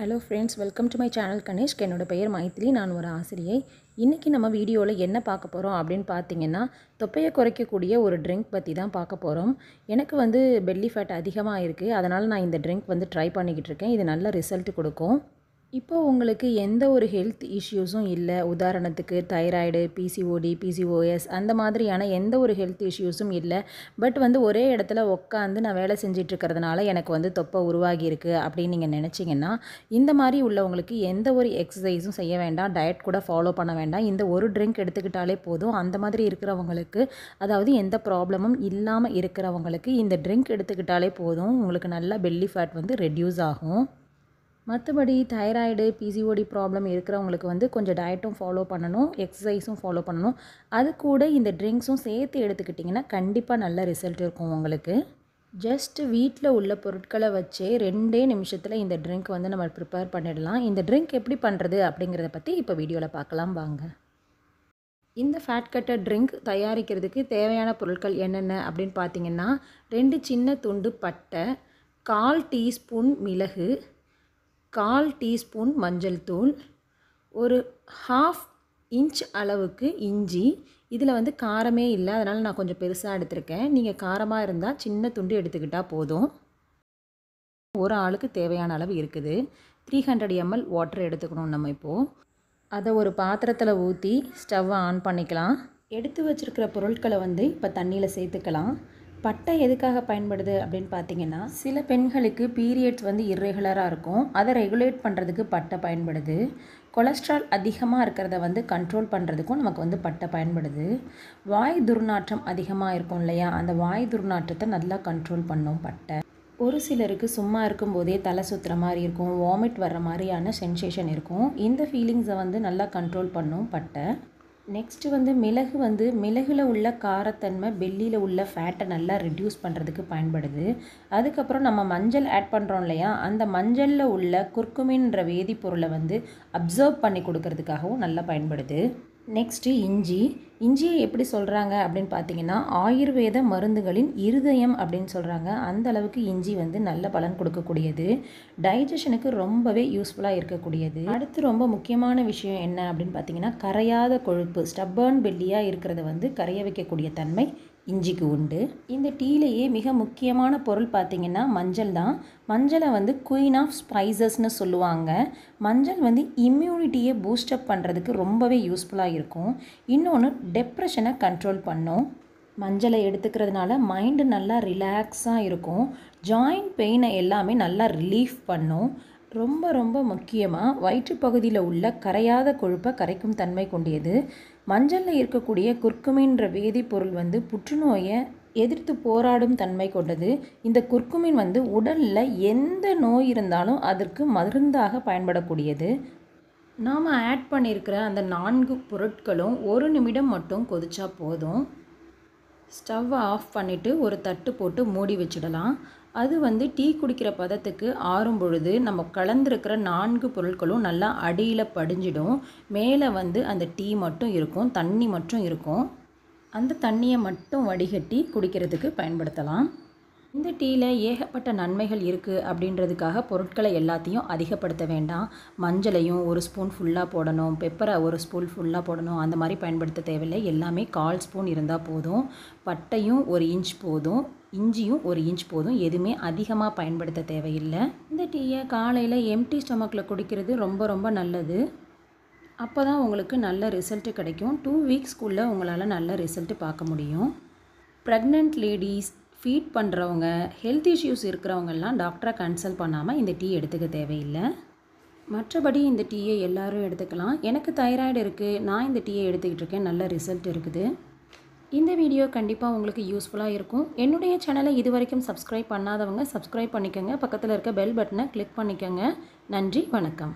Hello friends welcome to my channel Ganesh என்னோட பெயர் மைத்திலி நான் ஒரு ஆசிரியை. இன்றைக்கி நம்ம வீடியோவில் என்ன பார்க்க போகிறோம் அப்படின்னு பார்த்தீங்கன்னா தொப்பையை குறைக்கக்கூடிய ஒரு ட்ரிங்க் பற்றி தான் பார்க்க போகிறோம் எனக்கு வந்து பெல்லி ஃபேட் அதிகமாக இருக்குது அதனால் நான் இந்த ட்ரிங்க் வந்து ட்ரை பண்ணிக்கிட்டு இருக்கேன். இது நல்ல ரிசல்ட் கொடுக்கும். இப்போ உங்களுக்கு எந்த ஒரு ஹெல்த் இஷ்யூஸும் இல்லை. உதாரணத்துக்கு தைராய்டு பிசிஓடி பிசிஓஎஸ் அந்த மாதிரியான எந்த ஒரு ஹெல்த் இஷ்யூஸும் இல்லை. பட் வந்து ஒரே இடத்துல உட்காந்து நான் வேலை செஞ்சிட்ருக்கிறதுனால எனக்கு வந்து தொப்பை உருவாகியிருக்கு அப்படின்னு நீங்கள் நினச்சிங்கன்னா இந்த மாதிரி உள்ளவங்களுக்கு எந்த ஒரு எக்ஸசைஸும் செய்ய வேண்டாம். டயட் கூட ஃபாலோ பண்ண வேண்டாம். இந்த ஒரு ட்ரிங்க் எடுத்துக்கிட்டாலே போதும். அந்த மாதிரி இருக்கிறவங்களுக்கு அதாவது எந்த ப்ராப்ளமும் இல்லாமல் இருக்கிறவங்களுக்கு இந்த ட்ரிங்க் எடுத்துக்கிட்டாலே போதும். உங்களுக்கு நல்லா பெல்லி ஃபேட் வந்து ரெடியூஸ் ஆகும். மற்றபடி தைராய்டு பிசிஓடி ப்ராப்ளம் இருக்கிறவங்களுக்கு வந்து கொஞ்சம் டயட்டும் ஃபாலோ பண்ணணும் எக்ஸசைஸும் ஃபாலோ பண்ணணும். அது கூட இந்த ட்ரிங்க்ஸும் சேர்த்து எடுத்துக்கிட்டிங்கன்னா கண்டிப்பாக நல்ல ரிசல்ட் இருக்கும் உங்களுக்கு. ஜஸ்ட் வீட்டில் உள்ள பொருட்களை வச்சே ரெண்டே நிமிஷத்தில் இந்த ட்ரிங்க் வந்து நம்ம ப்ரிப்பேர் பண்ணிடலாம். இந்த ட்ரிங்க் எப்படி பண்ணுறது அப்படிங்கிறத பற்றி இப்போ வீடியோவில் பார்க்கலாம் வாங்க. இந்த ஃபேட் கட்டர் ட்ரிங்க் தயாரிக்கிறதுக்கு தேவையான பொருட்கள் என்னென்ன அப்படின்னு பார்த்தீங்கன்னா ரெண்டு சின்ன துண்டு பட்டை கால் டீஸ்பூன் மிளகு கால் டீஸ்பூன் மஞ்சள் தூள் ஒரு ஹாஃப் இன்ச் அளவுக்கு இஞ்சி. இதில் வந்து காரமே இல்லை அதனால் நான் கொஞ்சம் பெருசாக எடுத்திருக்கேன். நீங்கள் காரமாக இருந்தால் சின்ன துண்டு எடுத்துக்கிட்டால் போதும். ஒரு ஆளுக்கு தேவையான அளவு இருக்குது. த்ரீ ஹண்ட்ரட் எம்எல் வாட்டர் எடுத்துக்கணும் நம்ம இப்போது அதை ஒரு பாத்திரத்தில் ஊற்றி ஸ்டவ்வை ஆன் பண்ணிக்கலாம். எடுத்து வச்சுருக்கிற பொருட்களை வந்து இப்போ தண்ணியில் சேர்த்துக்கலாம். பட்டை எதுக்காக பயன்படுது அப்படின்னு பார்த்தீங்கன்னா சில பெண்களுக்கு பீரியட்ஸ் வந்து இர்ரெகுலராக இருக்கும். அதை ரெகுலேட் பண்ணுறதுக்கு பட்டை பயன்படுது. கொலஸ்ட்ரால் அதிகமாக இருக்கிறத வந்து கண்ட்ரோல் பண்ணுறதுக்கும் நமக்கு வந்து பட்டை பயன்படுது. வாய் துர்நாற்றம் அதிகமாக இருக்கும் இல்லையா? அந்த வாய் துர்நாற்றத்தை நல்லா கண்ட்ரோல் பண்ணும் பட்டை. ஒரு சிலருக்கு சும்மா இருக்கும்போதே தலை சுற்றுற மாதிரி இருக்கும் வாமிட் வர்ற மாதிரியான சென்சேஷன் இருக்கும். இந்த ஃபீலிங்ஸை வந்து நல்லா கண்ட்ரோல் பண்ணும் பட்டை. நெக்ஸ்ட்டு வந்து மிளகு வந்து மிளகில் உள்ள காரத்தன்மை பெல்லியில் உள்ள ஃபேட்டை நல்லா ரிடியூஸ் பண்ணுறதுக்கு பயன்படுது. அதுக்கப்புறம் நம்ம மஞ்சள் ஆட் பண்ணுறோம் இல்லையா? அந்த மஞ்சளில் உள்ள குர்க்குமின்ற வேதிப்பொருளை வந்து அப்சர்வ் பண்ணி கொடுக்கறதுக்காகவும் நல்லா பயன்படுது. நெக்ஸ்ட்டு இஞ்சி. இஞ்சியை எப்படி சொல்கிறாங்க அப்படின்னு பார்த்தீங்கன்னா ஆயுர்வேத மருந்துகளின் இருதயம் அப்படின்னு சொல்கிறாங்க அந்த அளவுக்கு இஞ்சி வந்து நல்ல பலன் கொடுக்கக்கூடியது. டைஜஷனுக்கு ரொம்பவே யூஸ்ஃபுல்லாக இருக்கக்கூடியது. அடுத்து ரொம்ப முக்கியமான விஷயம் என்ன அப்படின்னு பார்த்தீங்கன்னா கரையாத கொழுப்பு ஸ்டப்பர்ன் பெல்லியாக இருக்கிறத வந்து கரைய வைக்கக்கூடிய தன்மை இஞ்சிக்கு உண்டு. இந்த டீலேயே மிக முக்கியமான பொருள் பார்த்திங்கன்னா மஞ்சள் தான். மஞ்சளை வந்து குயின் ஆஃப் ஸ்பைசஸ்னு சொல்லுவாங்க. மஞ்சள் வந்து இம்யூனிட்டியை பூஸ்டப் பண்ணுறதுக்கு ரொம்பவே யூஸ்ஃபுல்லாக இருக்கும். இன்னொன்று டெப்ரெஷனை கண்ட்ரோல் பண்ணும். மஞ்சளை எடுத்துக்கிறதுனால மைண்டு நல்லா ரிலாக்ஸாக இருக்கும். ஜாயிண்ட் பெயினை எல்லாமே நல்லா ரிலீஃப் பண்ணும். ரொம்ப ரொம்ப முக்கியமாக வயிற்றுப்பகுதியில் உள்ள கரையாத கொழுப்பை கரைக்கும் தன்மை கொண்டியது. மஞ்சளில் இருக்கக்கூடிய குர்குமின்ற வேதிப்பொருள் வந்து புற்றுநோயை எதிர்த்து போராடும் தன்மை கொண்டது. இந்த குர்குமின் வந்து உடலில் எந்த நோய் இருந்தாலும் அதற்கு மருந்தாக பயன்படக்கூடியது. நாம் ஆட் பண்ணியிருக்கிற அந்த நான்கு பொருட்களும் ஒரு நிமிடம் மட்டும் கொதிச்சா போதும். ஸ்டவ்வை ஆஃப் பண்ணிவிட்டு ஒரு தட்டு போட்டு மூடி வச்சிடலாம். அது வந்து டீ குடிக்கிற பதத்துக்கு ஆறும் பொழுது நம்ம கலந்துருக்கிற நான்கு பொருட்களும் நல்லா அடியில் படிஞ்சிடும். மேலே வந்து அந்த டீ மட்டும் இருக்கும் தண்ணி மட்டும் இருக்கும். அந்த தண்ணியை மட்டும் வடிகட்டி குடிக்கிறதுக்கு பயன்படுத்தலாம். இந்த டீயில் ஏகப்பட்ட நன்மைகள் இருக்குது அப்படின்றதுக்காக பொருட்களை எல்லாத்தையும் அதிகப்படுத்த வேண்டாம். மஞ்சளையும் ஒரு ஸ்பூன் ஃபுல்லாக போடணும். பெப்பரை ஒரு ஸ்பூன் ஃபுல்லாக போடணும். அந்த மாதிரி பயன்படுத்த தேவையில்லை. எல்லாமே கால் ஸ்பூன் இருந்தால் போதும். பட்டையும் ஒரு இன்ச் போதும். இஞ்சியும் ஒரு இன்ச் போதும். எதுவுமே அதிகமாக பயன்படுத்த தேவையில்லை. இந்த டீயை காலையில் எம்டி ஸ்டொமக்கில் குடிக்கிறது ரொம்ப ரொம்ப நல்லது. அப்போ தான் உங்களுக்கு நல்ல ரிசல்ட்டு கிடைக்கும். டூ வீக்ஸ்க்குள்ளே உங்களால் நல்ல ரிசல்ட்டு பார்க்க முடியும். ப்ரெக்னென்ட் லேடிஸ் ஃபீட் பண்ணுறவங்க ஹெல்த் இஷ்யூஸ் இருக்கிறவங்கெல்லாம் டாக்டரை கன்சல்ட் பண்ணாமல் இந்த டீ எடுத்துக்க தேவையில்லை. மற்றபடி இந்த டீயை எல்லோரும் எடுத்துக்கலாம். எனக்கு தைராய்டு இருக்குது நான் இந்த டீயை எடுத்துக்கிட்டு இருக்கேன் நல்ல ரிசல்ட் இருக்குது. இந்த வீடியோ கண்டிப்பாக உங்களுக்கு யூஸ்ஃபுல்லாக இருக்கும். என்னுடைய சேனலை இது வரைக்கும் சப்ஸ்கிரைப் பண்ணாதவங்க சப்ஸ்கிரைப் பண்ணிக்கோங்க. பக்கத்தில் இருக்க பெல் பட்டனை கிளிக் பண்ணிக்கோங்க. நன்றி வணக்கம்.